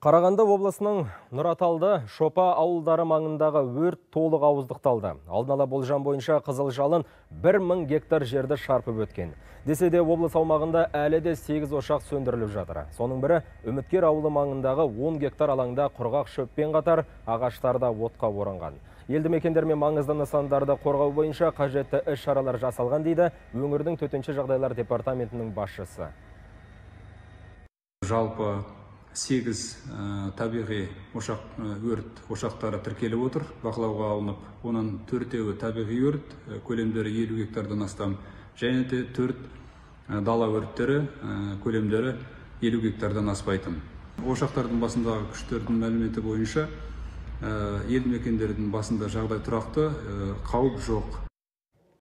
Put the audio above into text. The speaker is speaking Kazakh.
Қарағанды облысының Нұраталды Шопа ауылдары маңындағы өрт толық ауыздықталды. Алдын ала болжам бойынша қызыл жалын 1000 гектар жерді шарпып өткен. Десе де облыс аумағында әлі де 8 ошақ сөндіріліп жатыр. Соның бірі Үміткер ауылы маңындағы 10 гектар алаңда құрғақ шөппен қатар ағаштарда отқа оранған. Елді мекендер мен маңызды нысандарды қорғау бойынша қажетті іс шаралар жасалған дейді өңірдің төтенше жағдайлар департаментінің басшысы. жалпы сегіз ә, табиғи ошақ ә, өрт ошақтары тіркеліп отыр бақылауға алынып. Оның төртеуі табиғи өрт ә, көлемдері елу гектардан астам. Және де төрт дала өрттері көлемдері елу гектардан аспайтын. Ошақтардың басындағы күштердің мәліметі бойынша елді мекендердің басында жағдай тұрақты қауіп жоқ.